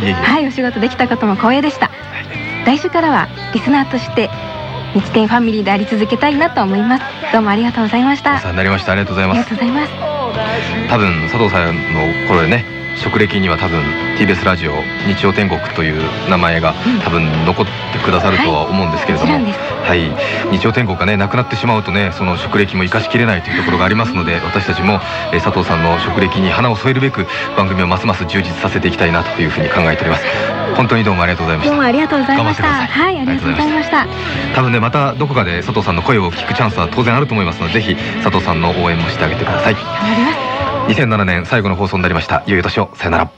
はい。お仕事できたことも光栄でした。来週からはリスナーとして日天ファミリーであり続けたいなと思います。どうもありがとうございました。お世話になりました。ありがとうございます。ありがとうございます。多分佐藤さんの頃でね職歴には多分 TBS ラジオ「日曜天国」という名前が多分残ってくださるとは思うんですけれども、はい、はい、日曜天国がねなくなってしまうとねその職歴も生かしきれないというところがありますので私たちも、え佐藤さんの職歴に花を添えるべく番組をますます充実させていきたいなというふうに考えております。本当にどうもありがとうございました。どうもありがとうございました。はいありがとうございました。多分ねまたどこかで佐藤さんの声を聞くチャンスは当然あると思いますのでぜひ佐藤さんの応援もしてあげてください。頑張ります2007年最後の放送になりました。ゆうゆとしおさよなら。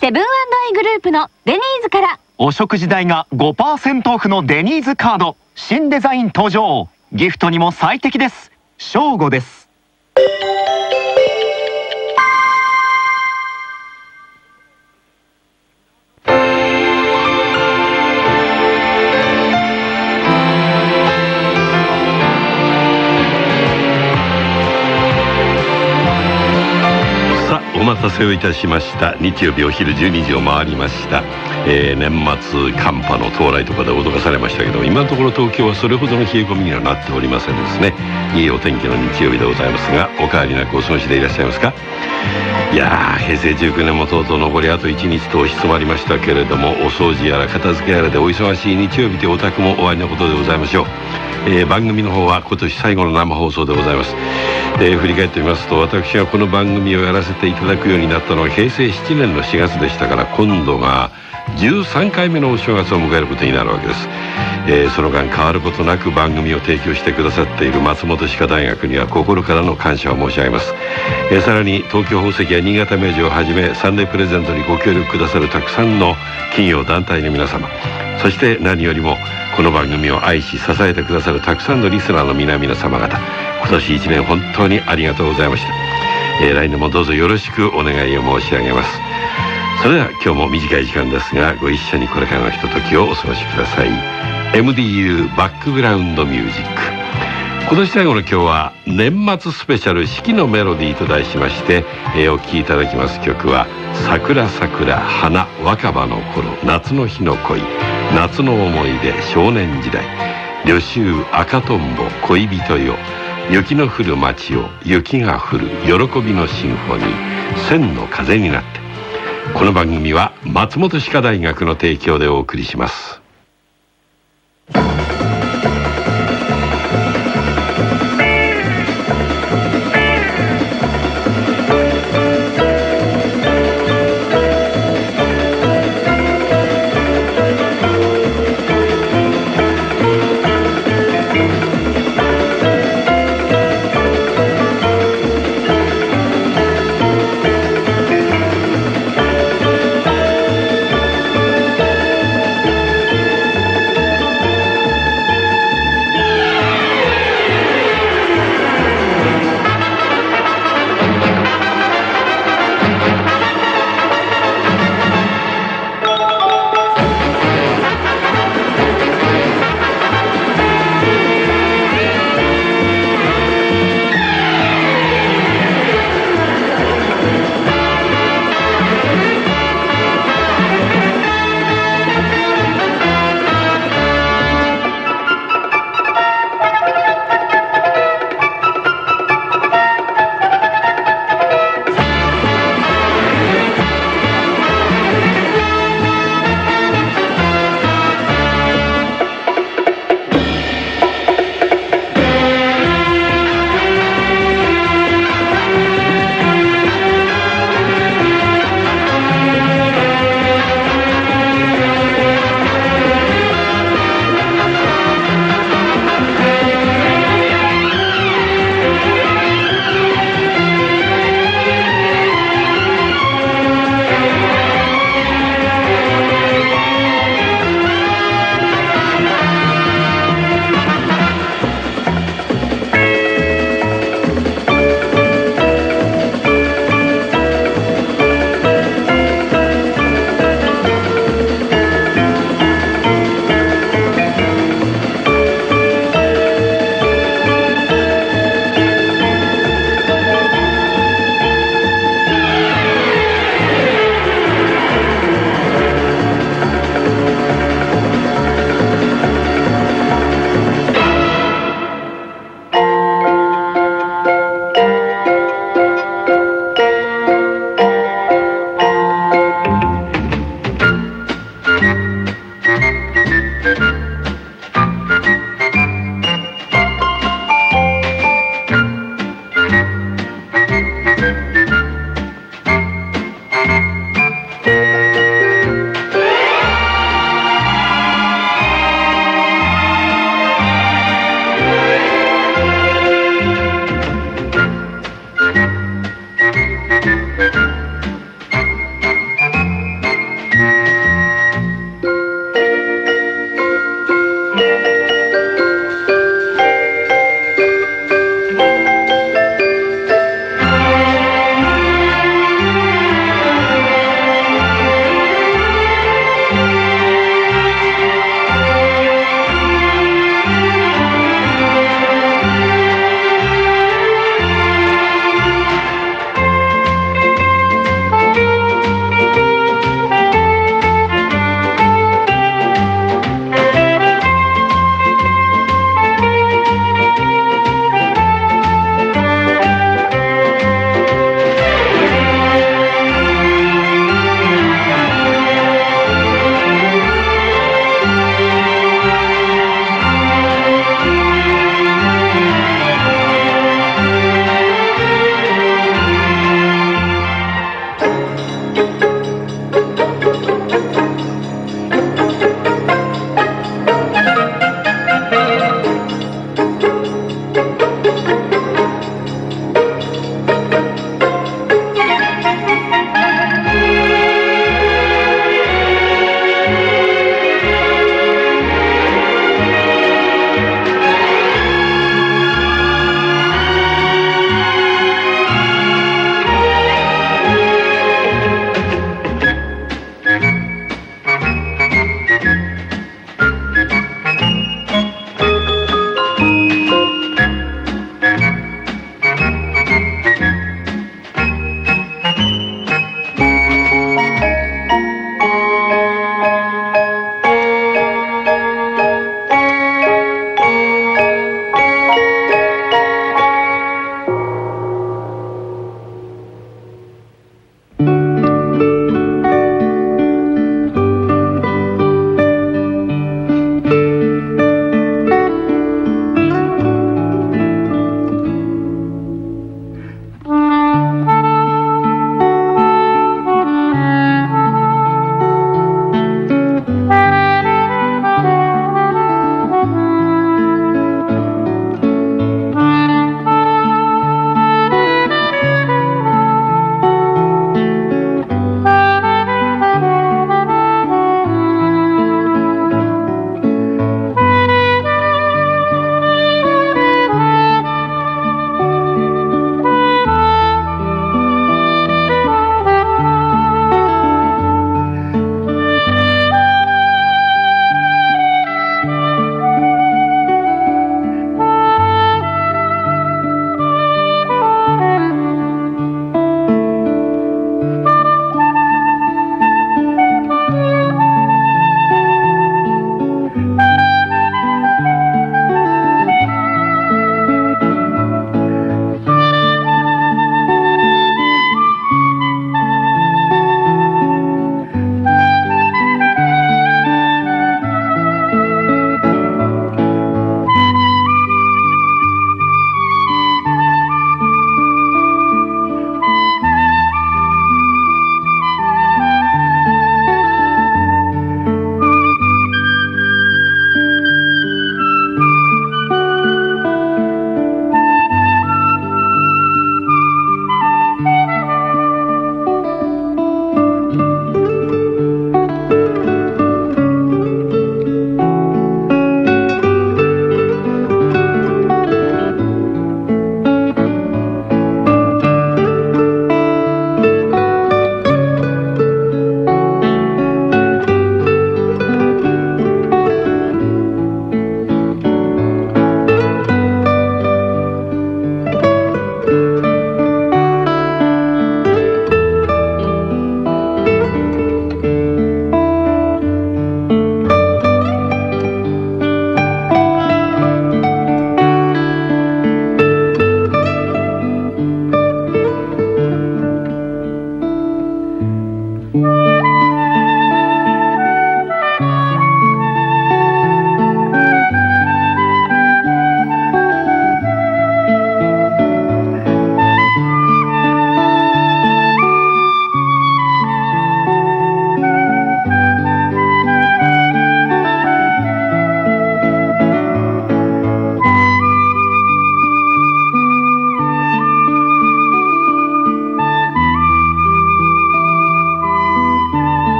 セブンアイグループのデニーズから。お食事代が5%オフのデニーズカード。新デザイン登場。ギフトにも最適です。正午ですお待たせをいたしました。日曜日お昼12時を回りました、えー、年末寒波の到来とかで脅かされましたけど今のところ東京はそれほどの冷え込みにはなっておりませんですね。いいお天気の日曜日でございますがお変わりなくお過ごしでいらっしゃいますか？いや平成19年もとうとう残りあと1日と押し詰まりましたけれどもお掃除やら片付けやらでお忙しい日曜日でお宅も終わりのことでございましょう、えー、番組の方は今年最後の生放送でございます。えー、振り返ってみますと私がこの番組をやらせていただだくようになったのは平成7年の4月でしたから今度が13回目のお正月を迎えることになるわけです、えー、その間変わることなく番組を提供してくださっている松本歯科大学には心からの感謝を申し上げます、えー、さらに東京宝石や新潟明治をはじめサンデープレゼントにご協力くださるたくさんの企業団体の皆様。そして何よりもこの番組を愛し支えてくださるたくさんのリスナーの皆々様方。今年1年本当にありがとうございました、えー、来年もどうぞよろしくお願いを申し上げます。それでは今日も短い時間ですがご一緒にこれからのひとときをお過ごしください。MDU バックグラウンドミュージック。今年最後の今日は年末スペシャル四季のメロディーと題しまして、えー、お聴きいただきます曲は「桜桜花若葉の頃夏の日の恋。夏の思い出少年時代。旅愁赤とんぼ恋人よ。雪の降る街を雪が降る喜びのシンフォニー千の風になって。この番組は松本歯科大学の提供でお送りします。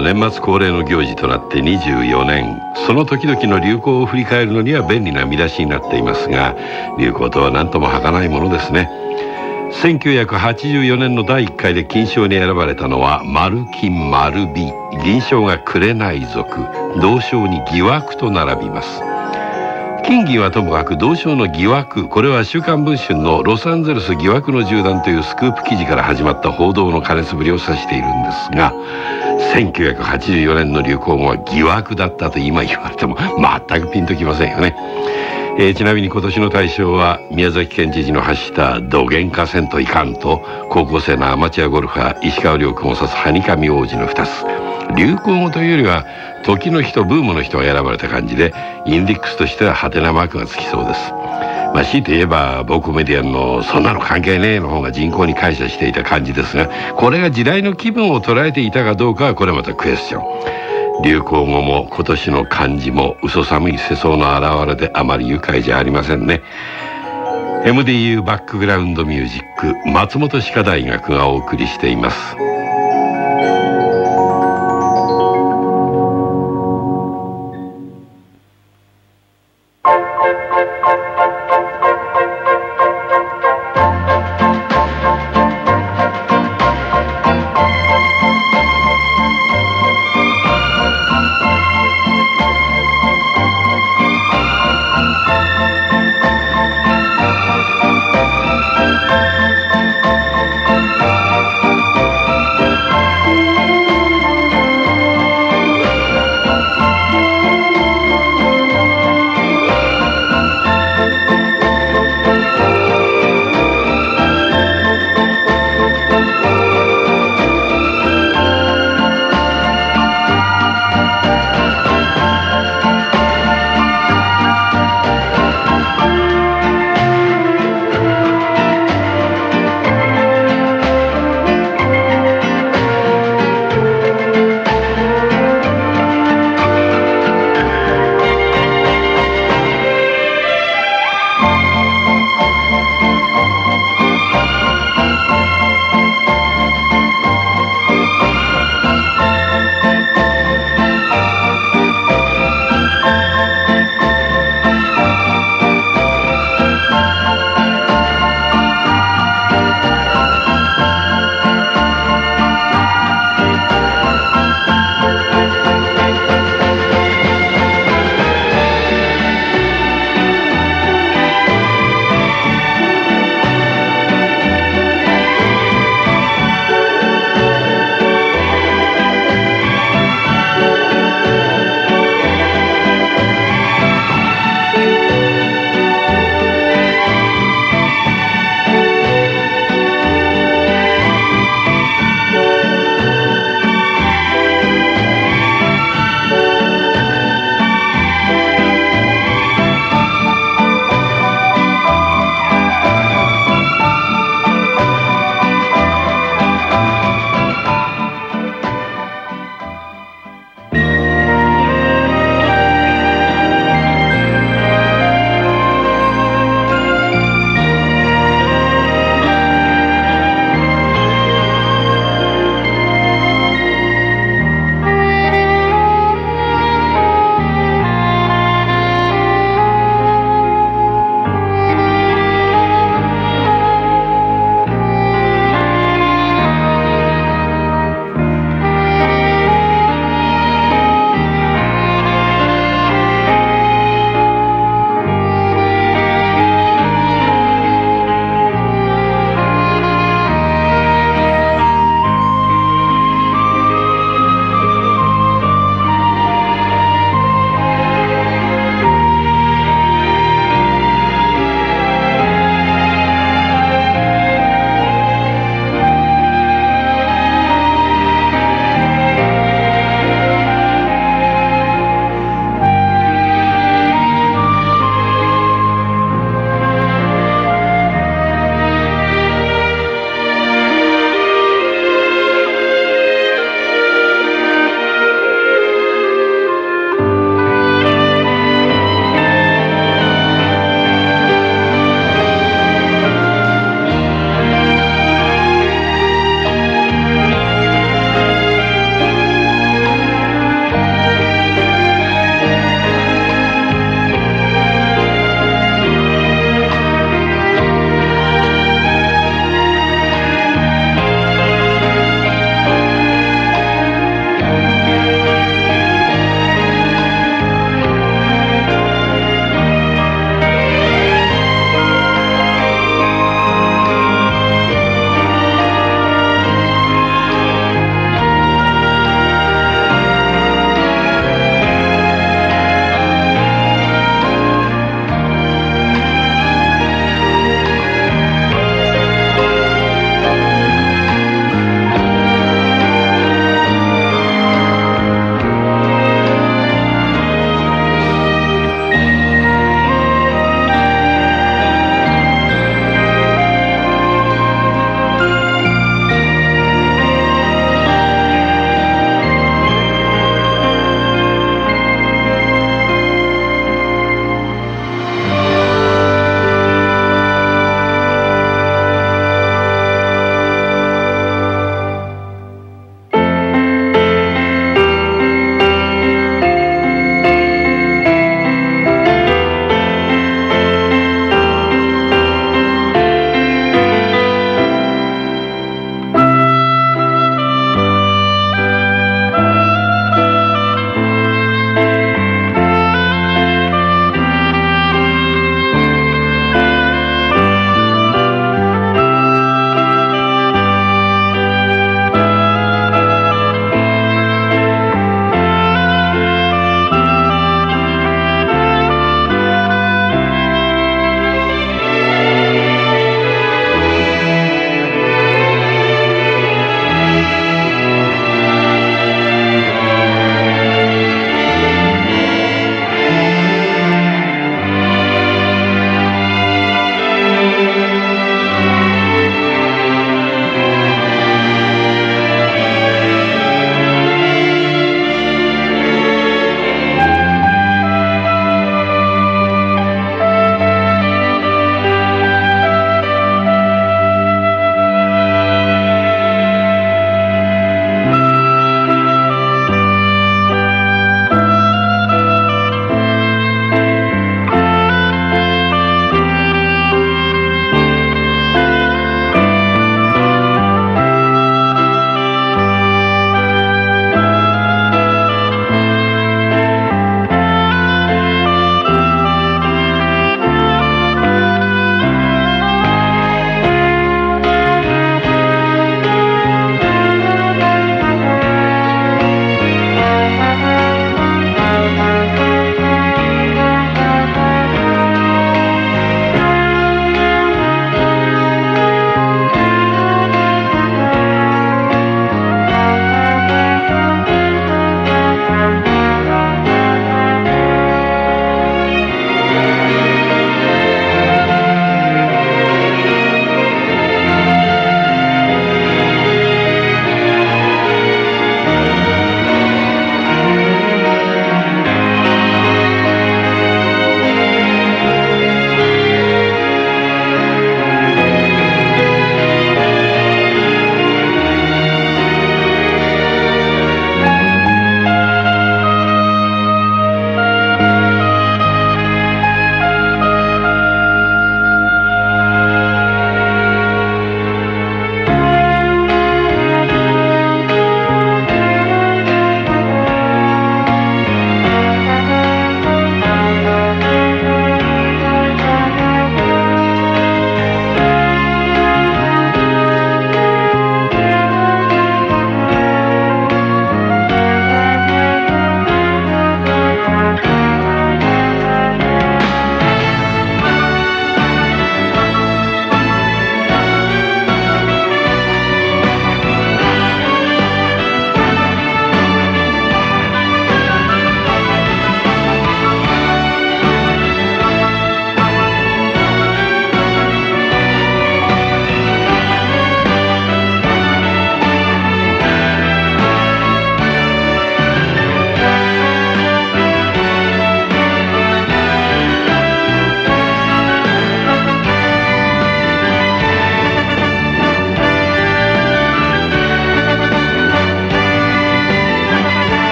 が年末恒例の行事となって24年。その時々の流行を振り返るのには便利な見出しになっていますが流行とは何とも儚いものですね。1984年の第1回で金賞に選ばれたのは丸金丸美。銀賞が紅族。銅賞に疑惑と並びます。金銀はともかく同賞の疑惑。これは「週刊文春」の「ロサンゼルス疑惑の銃弾」というスクープ記事から始まった報道の過熱ぶりを指しているんですが1984年の流行語は疑惑だったと今言われても全くピンときませんよね。えー、ちなみに今年の大賞は宮崎県知事の発した「土幻化せんといかん」と高校生のアマチュアゴルファー石川遼君を指す「はにかみ王子」の2つ。流行語というよりは時の人ブームの人が選ばれた感じでインデックスとしてはハテナマークがつきそうです。まあ強いて言えば僕メディアの「そんなの関係ねえ」の方が人口に感謝していた感じですがこれが時代の気分を捉えていたかどうかはこれまたクエスチョン。流行語も今年の漢字も嘘寒い世相の表れであまり愉快じゃありませんね。MDU バックグラウンドミュージック松本歯科大学がお送りしています。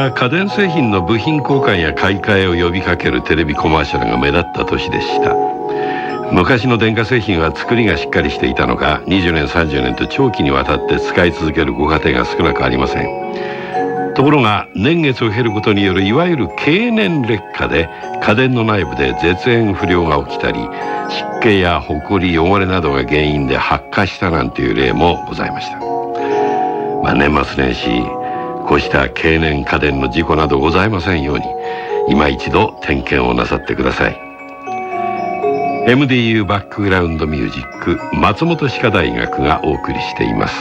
は家電製品の部品交換や買い替えを呼びかけるテレビコマーシャルが目立った年でした。昔の電化製品は作りがしっかりしていたのか20年30年と長期にわたって使い続けるご家庭が少なくありません。ところが年月を経ることによるいわゆる経年劣化で家電の内部で絶縁不良が起きたり湿気やほこり汚れなどが原因で発火したなんていう例もございました、まあ、年末年始こうした経年家電の事故などございませんように今一度点検をなさってください。MDU バックグラウンドミュージック松本歯科大学がお送りしています。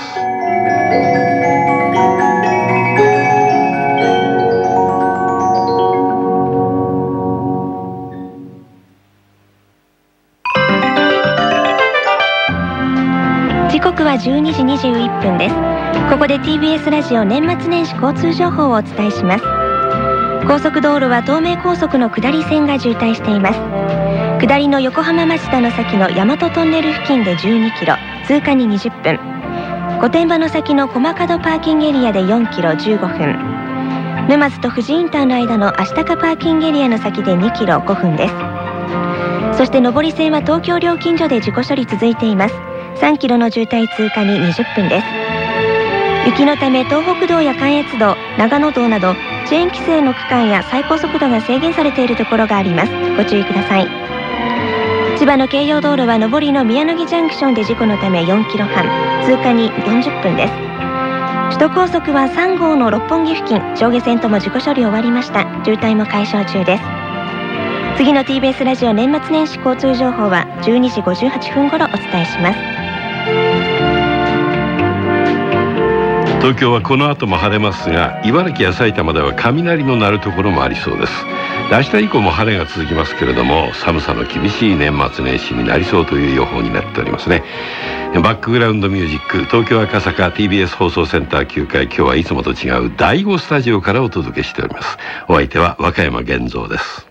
刻は12時21分です。ここで TBS ラジオ年末年始交通情報をお伝えします。高速道路は東名高速の下り線が渋滞しています。下りの横浜町田の先の大和トンネル付近で12キロ通過に20分。御殿場の先の駒門パーキングエリアで4キロ15分。沼津と富士インターの間の足高パーキングエリアの先で2キロ5分です。そして上り線は東京料金所で事故処理続いています。3キロの渋滞通過に20分です。雪のため東北道や関越道長野道などチェーン規制の区間や最高速度が制限されているところがあります。ご注意ください。千葉の京葉道路は上りの宮野木ジャンクションで事故のため4キロ半通過に40分です。首都高速は3号の六本木付近上下線とも事故処理終わりました。渋滞も解消中です。次の TBS ラジオ年末年始交通情報は12時58分頃お伝えします。東京はこの後も晴れますが茨城や埼玉では雷の鳴るところもありそうです。明日以降も晴れが続きますけれども寒さの厳しい年末年始になりそうという予報になっておりますね。バックグラウンドミュージック東京赤坂 TBS 放送センター9階今日はいつもと違う第5スタジオからお届けしております。お相手は和歌山源三です。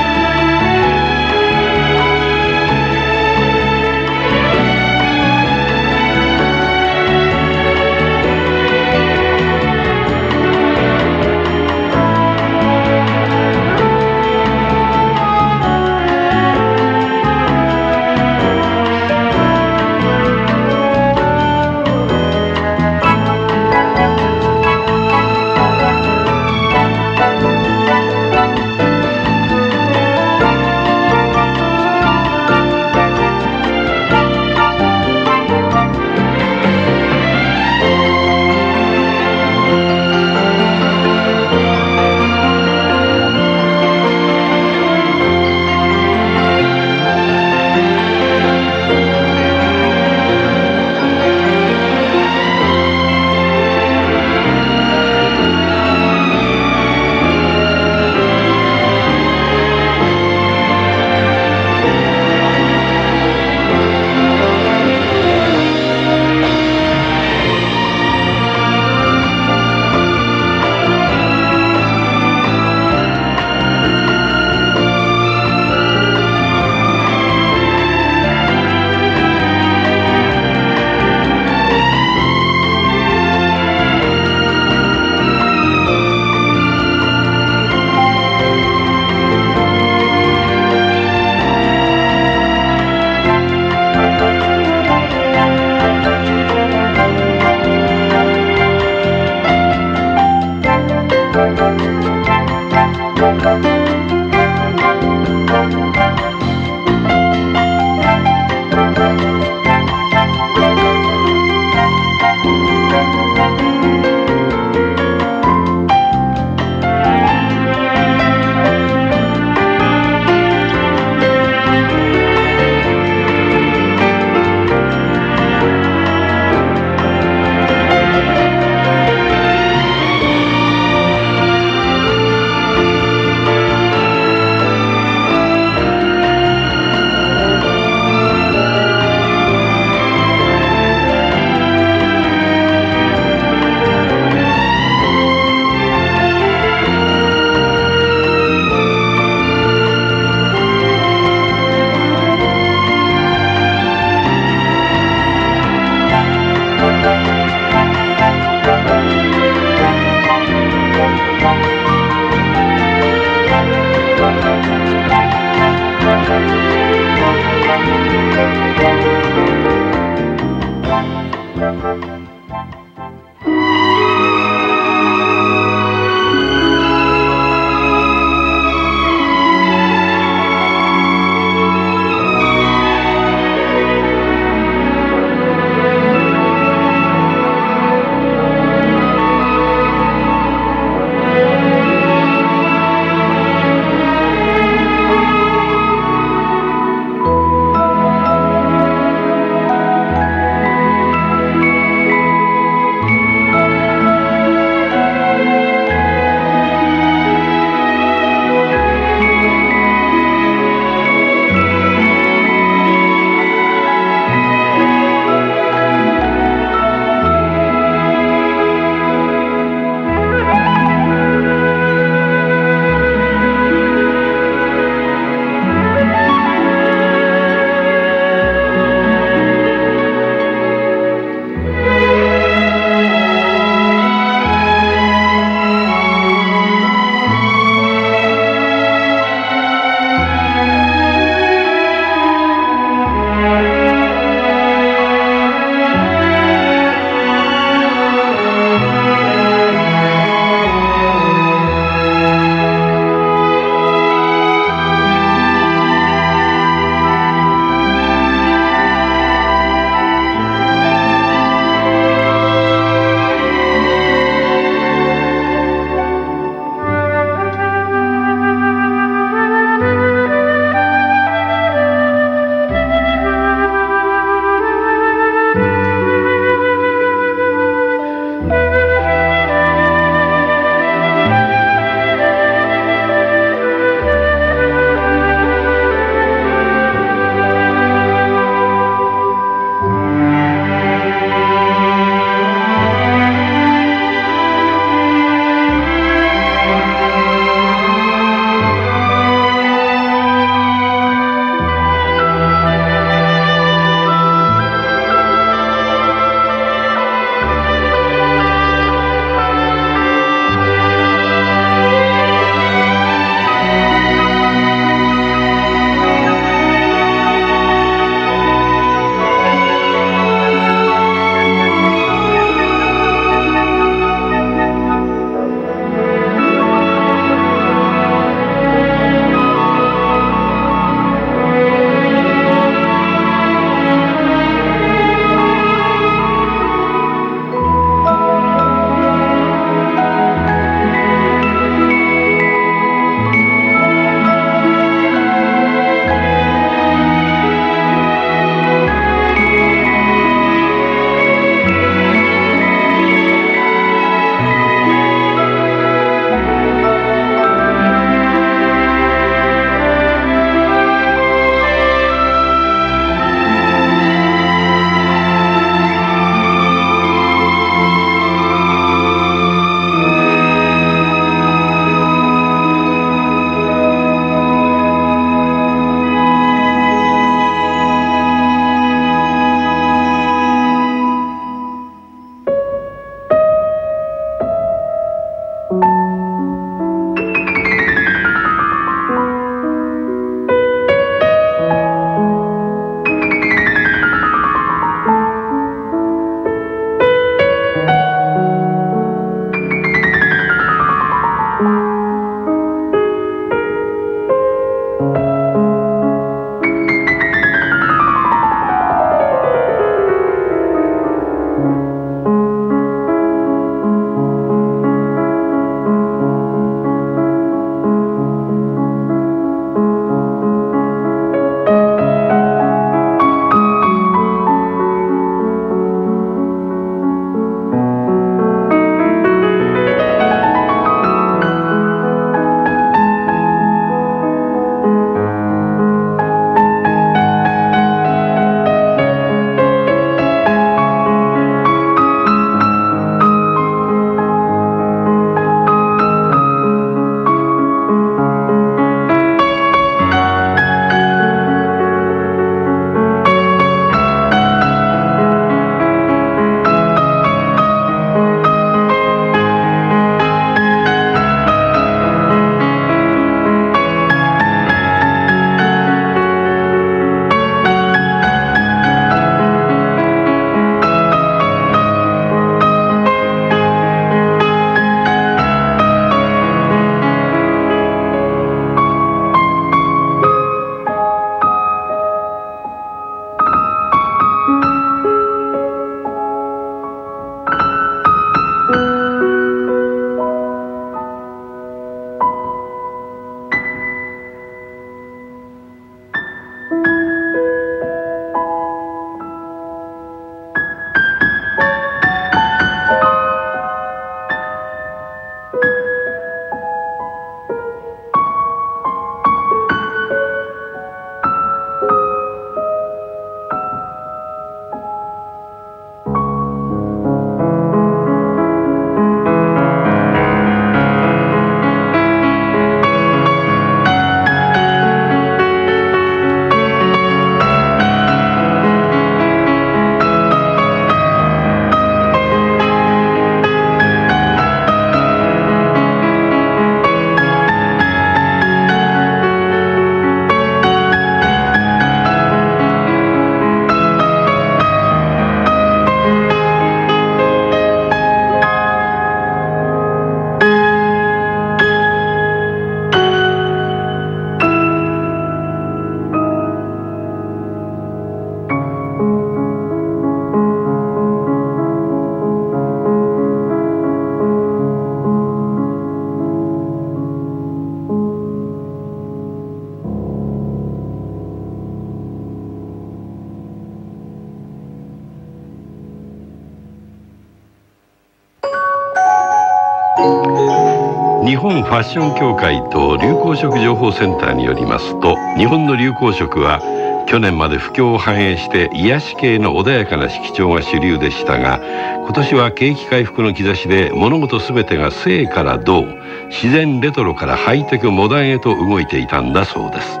ァッション協会と流行色情報センターによりますと日本の流行色は去年まで不況を反映して癒し系の穏やかな色調が主流でしたが今年は景気回復の兆しで物事全てが生から動自然レトロからハイテクモダンへと動いていたんだそうです。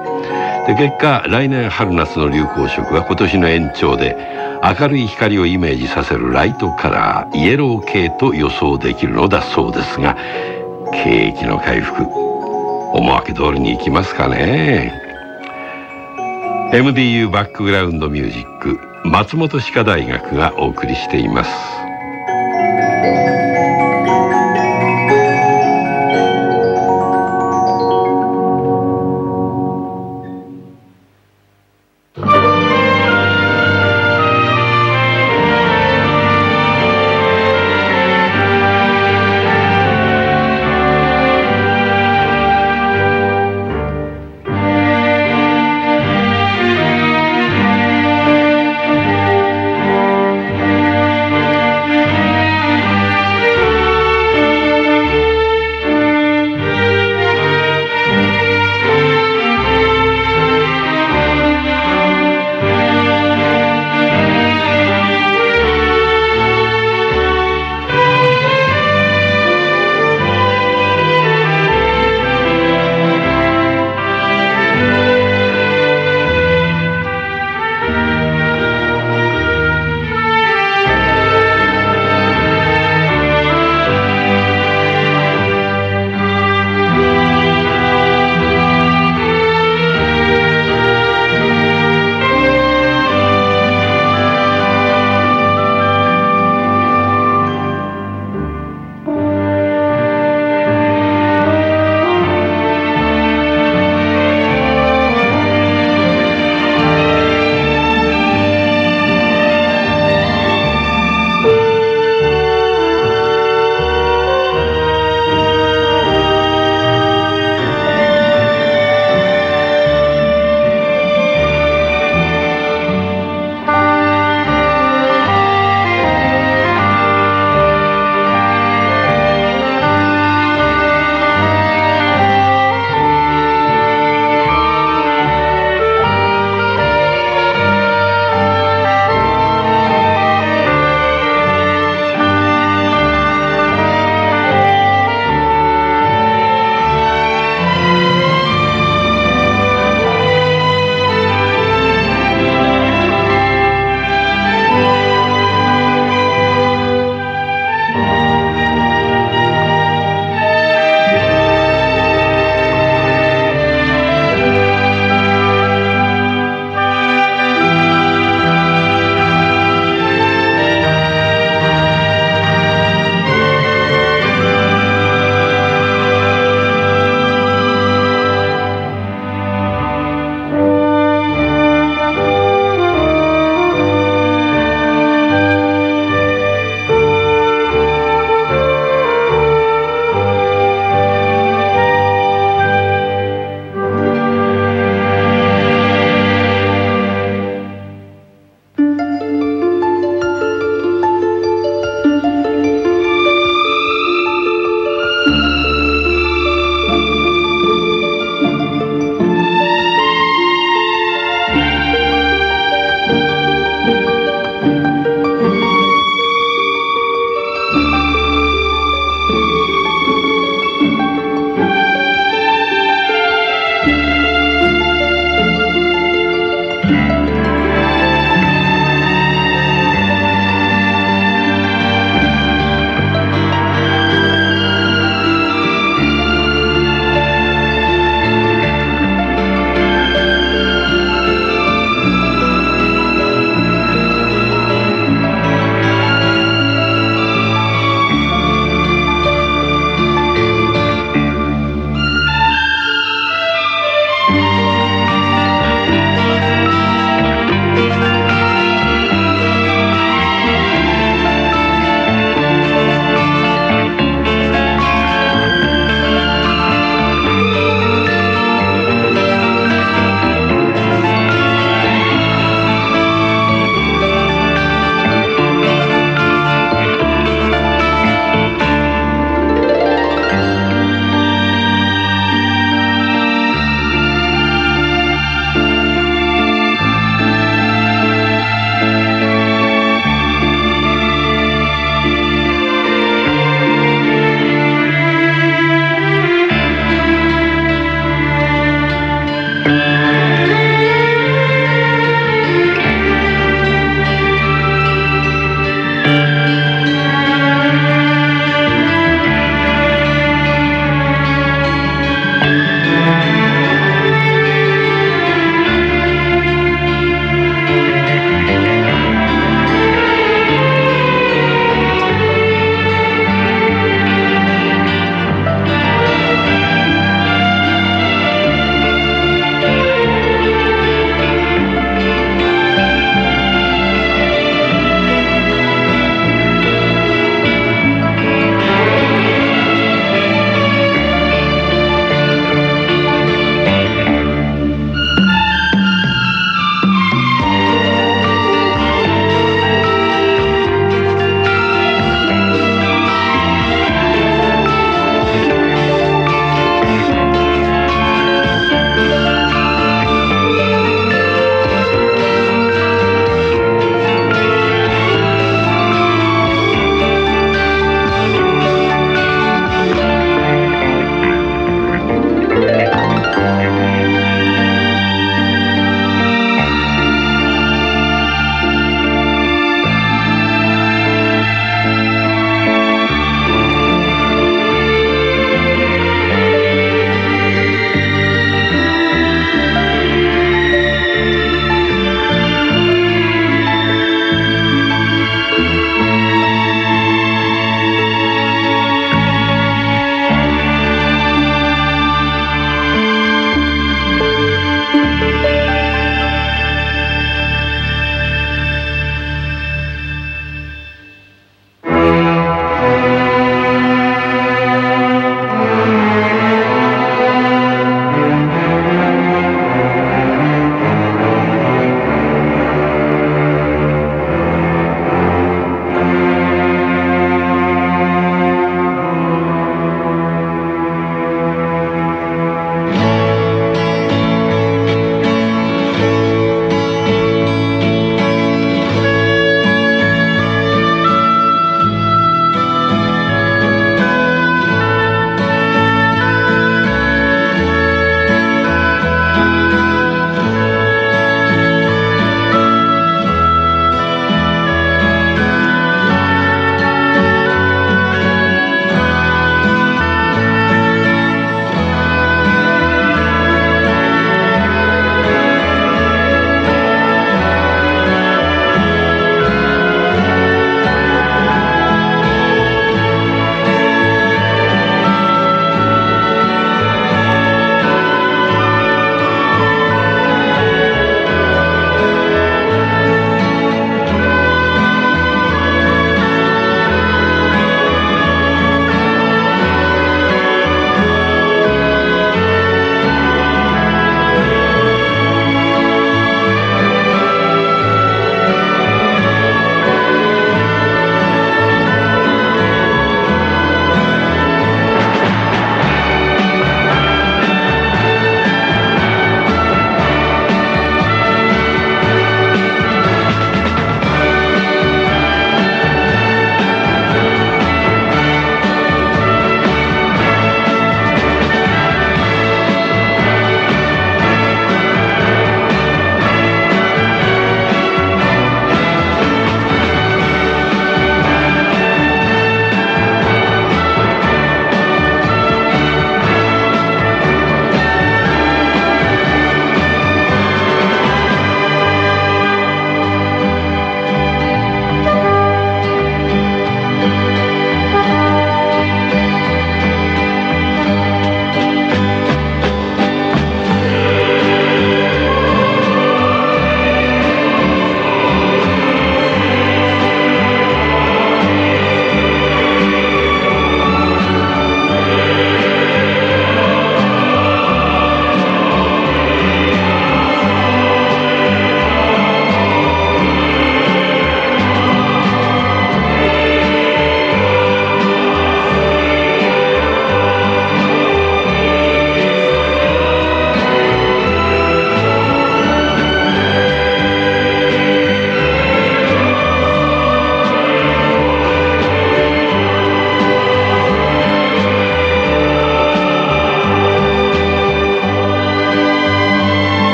で結果来年春夏の流行色は今年の延長で明るい光をイメージさせるライトカラーイエロー系と予想できるのだそうですが景気の回復。思惑通りにいきますかね。MDU バックグラウンドミュージック松本歯科大学がお送りしています。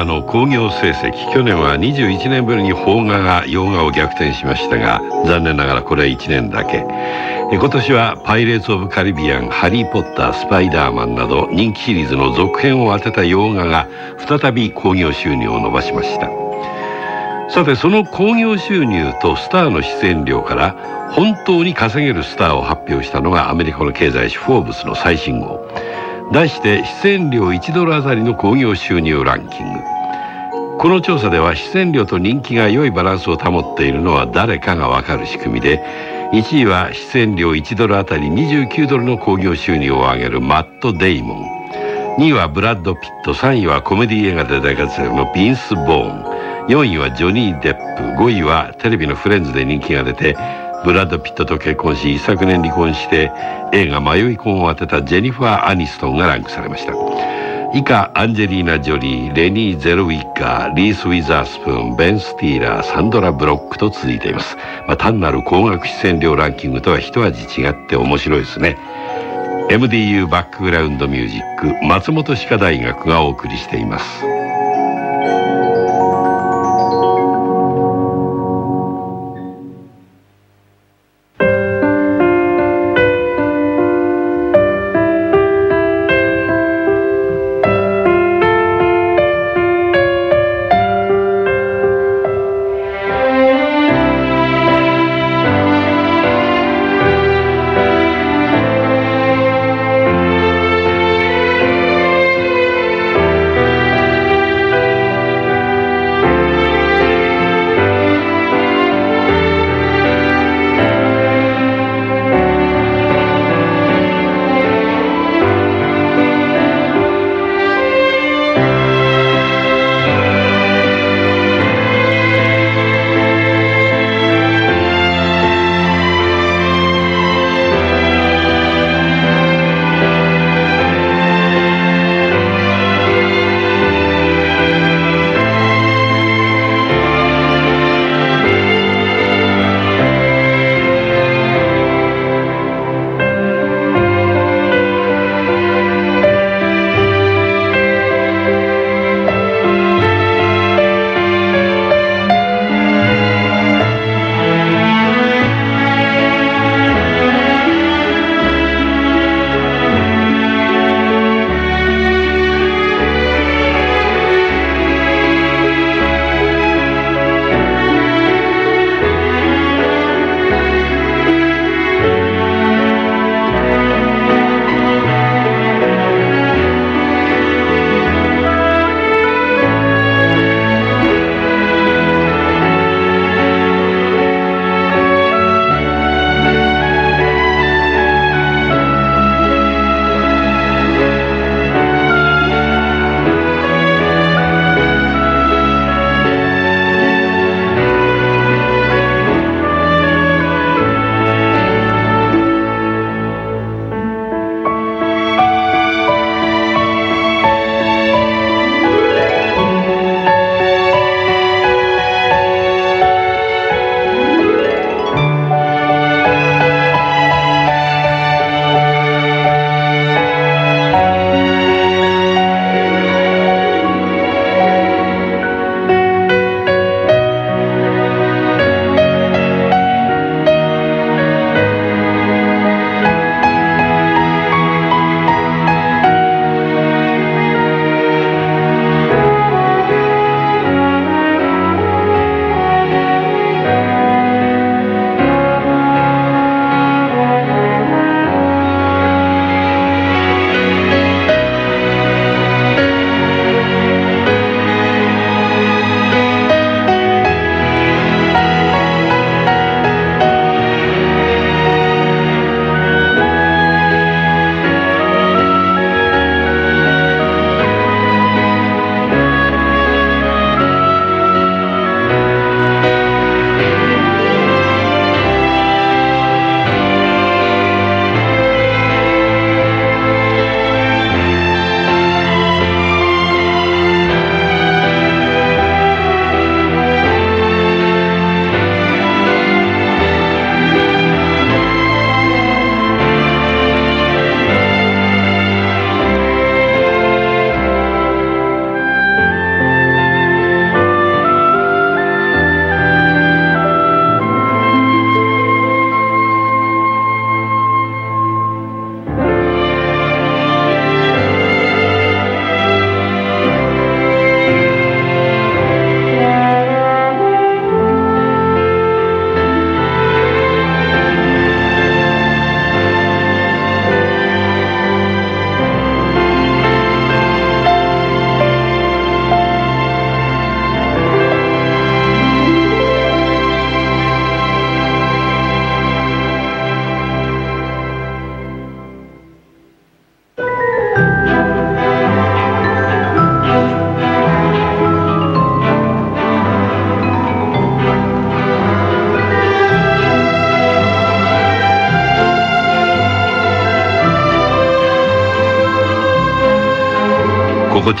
画の興行成績。去年は21年ぶりに邦画が洋画を逆転しましたが残念ながらこれは1年だけ。今年は「パイレーツ・オブ・カリビアン」「ハリー・ポッター」「スパイダーマン」など人気シリーズの続編を当てた洋画が再び興行収入を伸ばしました。さてその興行収入とスターの出演料から本当に稼げるスターを発表したのがアメリカの経済誌「フォーブス」の最新号。題して出演料1ドルあたりの興行収入ランキング。この調査では出演料と人気が良いバランスを保っているのは誰かがわかる仕組みで1位は出演料1ドルあたり29ドルの興行収入を上げるマット・デイモン。2位はブラッド・ピット。3位はコメディ映画で大活躍のビンス・ボーン。4位はジョニー・デップ。5位はテレビのフレンズで人気が出てブラッド・ピットと結婚し一昨年離婚して映画「迷い込む」を当てたジェニファー・アニストンがランクされました。以下アンジェリーナ・ジョリーレニー・ゼロウィッカーリース・ウィザースプーンベン・スティーラーサンドラ・ブロックと続いています、まあ、単なる高額出演料ランキングとは一味違って面白いですね。MDU バックグラウンドミュージック松本歯科大学がお送りしています。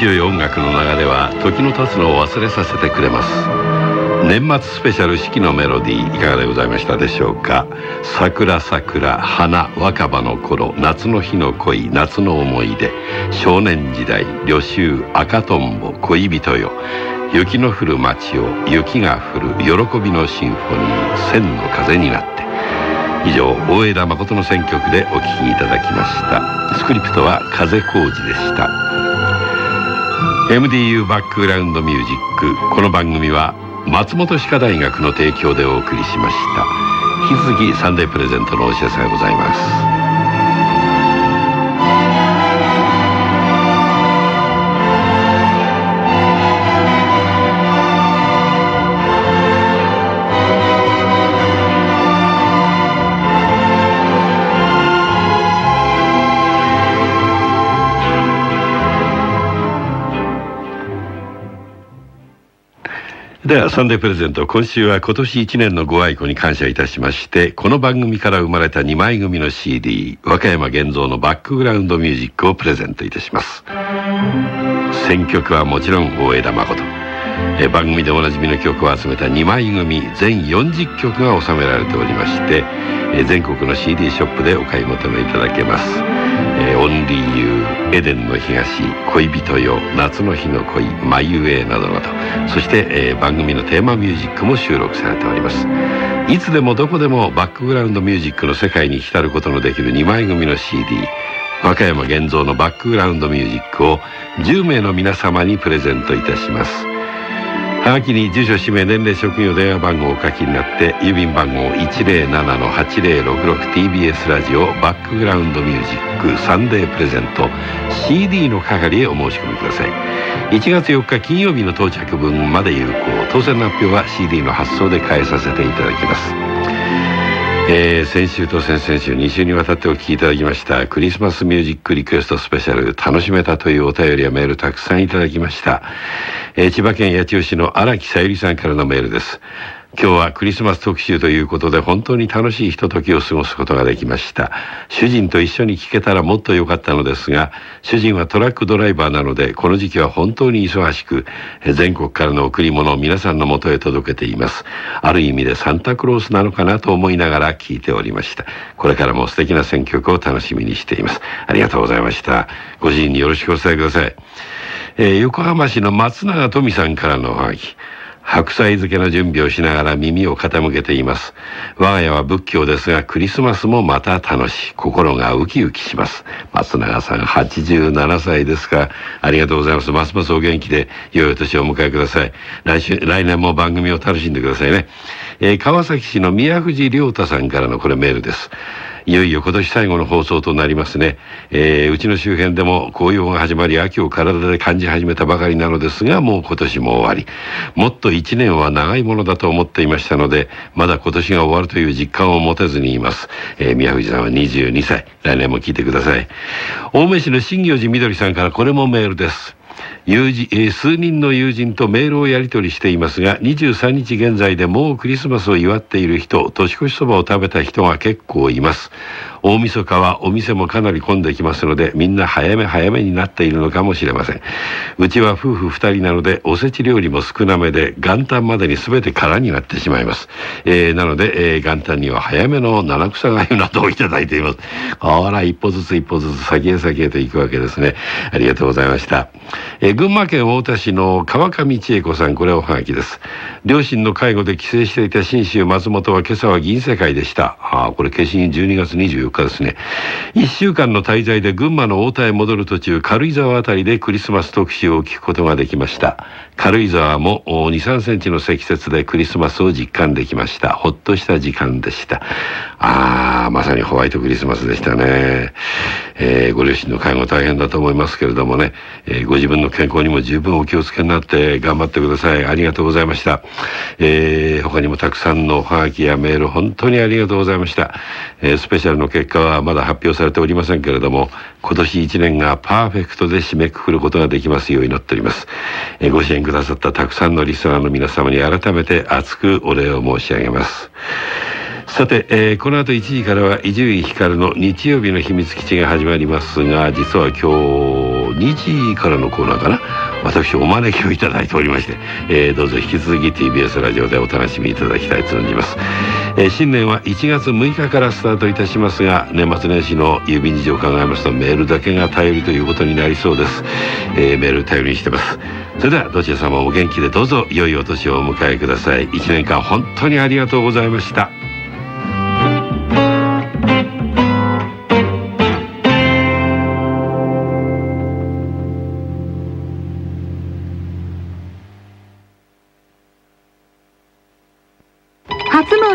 心地よい音楽の流れは時の経つのを忘れさせてくれます。年末スペシャル四季のメロディーいかがでございましたでしょうか？桜桜花若葉の頃夏の日の恋夏の思い出少年時代旅愁赤とんぼ恋人よ。雪の降る街を雪が降る喜びのシンフォニー千の風になって。以上大枝誠の選曲でお聴きいただきました。スクリプトは風浩二でした。MDU バックグラウンドミュージックこの番組は松本歯科大学の提供でお送りしました。引き続きサンデープレゼントのお知らせがございます。ではサンデープレゼント今週は今年1年のご愛顧に感謝いたしましてこの番組から生まれた2枚組の CD 和歌山現像のバックグラウンドミュージックをプレゼントいたします。選曲はもちろん大枝誠。え番組でおなじみの曲を集めた2枚組全40曲が収められておりましてえ全国の CD ショップでお買い求めいただけます。オンリーユーエデンの東恋人よ夏の日の恋マイウェイなどなどそして、え番組のテーマミュージックも収録されております。いつでもどこでもバックグラウンドミュージックの世界に浸ることのできる2枚組の CD 和歌山現像のバックグラウンドミュージックを10名の皆様にプレゼントいたします。はがきに住所氏名年齢職業電話番号をお書きになって郵便番号 107-8066TBS ラジオバックグラウンドミュージックサンデープレゼント CD の係へお申し込みください。1月4日金曜日の到着分まで有効。当選の発表は CD の発送で変えさせていただきます。えー、先週と先々週2週にわたってお聴きいただきましたクリスマスミュージックリクエストスペシャル楽しめたというお便りやメールたくさんいただきました、えー、千葉県八千代市の荒木さゆりさんからのメールです。今日はクリスマス特集ということで本当に楽しいひとときを過ごすことができました。主人と一緒に聞けたらもっと良かったのですが主人はトラックドライバーなのでこの時期は本当に忙しく全国からの贈り物を皆さんのもとへ届けています。ある意味でサンタクロースなのかなと思いながら聞いておりました。これからも素敵な選曲を楽しみにしています。ありがとうございました。ご主人によろしくお伝えください、えー、横浜市の松永富さんからのおはがき。白菜漬けの準備をしながら耳を傾けています。我が家は仏教ですが、クリスマスもまた楽しい。心がウキウキします。松永さん、87歳ですか。ありがとうございます。ますますお元気で、良いお年をお迎えください。来週、来年も番組を楽しんでくださいね。えー、川崎市の宮藤亮太さんからのこれメールです。いよいよ今年最後の放送となりますね、えー、うちの周辺でも紅葉が始まり秋を体で感じ始めたばかりなのですがもう今年も終わり。もっと1年は長いものだと思っていましたのでまだ今年が終わるという実感を持てずにいます、えー、宮藤さんは22歳。来年も聞いてください。青梅市の新行寺みどりさんからこれもメールです。友人、えー、数人の友人とメールをやり取りしていますが23日現在でもうクリスマスを祝っている人年越しそばを食べた人が結構います。大晦日はお店もかなり混んできますのでみんな早め早めになっているのかもしれません。うちは夫婦2人なのでおせち料理も少なめで元旦までに全て空になってしまいます、えー、なので、えー、元旦には早めの七草がゆなどをいただいています。あら一歩ずつ一歩ずつ先へ先へと行くわけですね。ありがとうございました、え、群馬県太田市の川上千恵子さんこれおはがきです。両親の介護で帰省していた信州松本は今朝は銀世界でした。ああこれ消印12月24 4日ですね。1週間の滞在で群馬の太田へ戻る途中軽井沢あたりでクリスマス特集を聞くことができました。軽井沢も2、3センチの積雪でクリスマスを実感できました。ほっとした時間でした。ああまさにホワイトクリスマスでしたね、えー、ご両親の介護大変だと思いますけれどもね、えー、ご自分の健康にも十分お気をつけになって頑張ってください。ありがとうございました、えー、他にもたくさんのおはがきやメール本当にありがとうございました、えー、スペシャルの結果はまだ発表されておりませんけれども今年1年がパーフェクトで締めくくることができますよう祈っております、えー、ご支援くださったたくさんのリスナーの皆様に改めて厚くお礼を申し上げます。さて、えー、この後1時からは伊集院光の日曜日の秘密基地が始まりますが実は今日2時からのコーナーかな。私お招きをいただいておりまして、えー、どうぞ引き続き TBS ラジオでお楽しみいただきたいと存じます、えー、新年は1月6日からスタートいたしますが年末年始の郵便事情を考えますとメールだけが頼りということになりそうです、えー、メール頼りにしてます。それではどちら様もお元気でどうぞ良いお年をお迎えください。1年間本当にありがとうございました。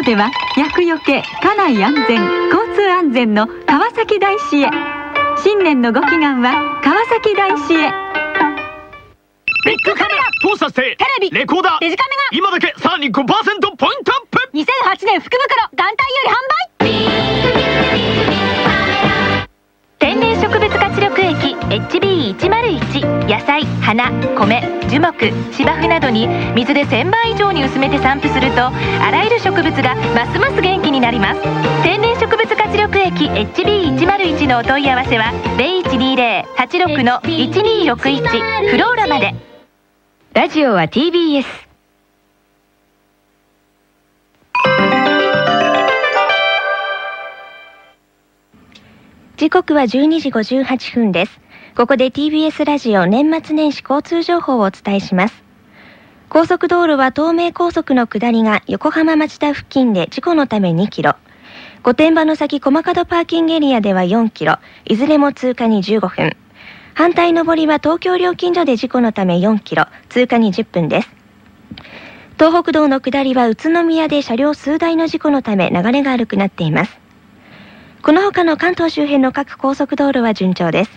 初詣は厄除け家内安全交通安全の川崎大師へ。新年のご祈願は川崎大師へ。ビッグカメラ搭載テレビレコーダーデジカメが。今だけさらに5%ポイントアップ。2008年福袋団体より販売天然植物活力液 HB101 野菜花米樹木芝生などに水で1000倍以上に薄めて散布するとあらゆる植物がますます元気になります。天然植物活力液 HB101 のお問い合わせは0120-86-1261フローラまで。ラジオは TBS 時刻は12時58分です。ここで TBS ラジオ年末年始交通情報をお伝えします。高速道路は東名高速の下りが横浜町田付近で事故のため2キロ。御殿場の先駒門パーキングエリアでは4キロ。いずれも通過に15分。反対上りは東京料金所で事故のため4キロ、通過に10分です。東北道の下りは宇都宮で車両数台の事故のため流れが悪くなっています。この他の関東周辺の各高速道路は順調です。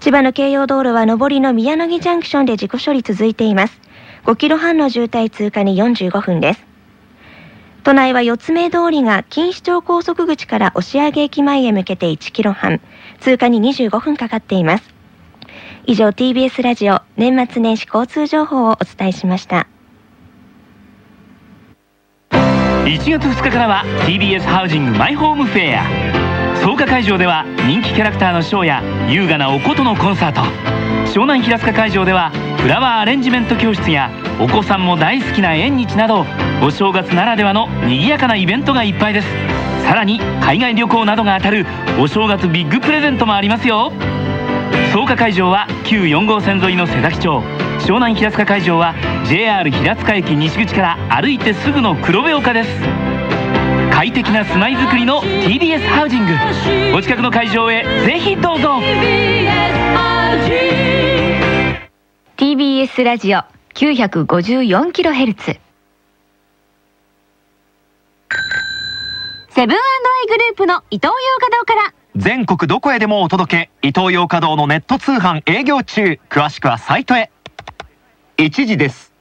千葉の京葉道路は上りの宮野木ジャンクションで事故処理続いています。5キロ半の渋滞通過に45分です。都内は四つ目通りが錦糸町高速口から押上駅前へ向けて1キロ半。通過に25分かかっています。以上 TBS ラジオ年末年始交通情報をお伝えしました。1月2日からは TBS ハウジングマイホームフェア。草加会場では人気キャラクターのショーや優雅なお琴のコンサート。湘南平塚会場ではフラワーアレンジメント教室やお子さんも大好きな縁日などお正月ならではの賑やかなイベントがいっぱいです。さらに海外旅行などが当たるお正月ビッグプレゼントもありますよ。草加会場は旧4号線沿いの瀬崎町。湘南平塚会場は JR 平塚駅西口から歩いてすぐの黒部岡です。快適な住まいづくりの TBS ハウジング。お近くの会場へぜひどうぞ。TBS ラジオ 954kHz セブンアイグループの伊東洋華堂から。全国どこへでもお届け伊東洋華堂のネット通販営業中。詳しくはサイトへ1時です。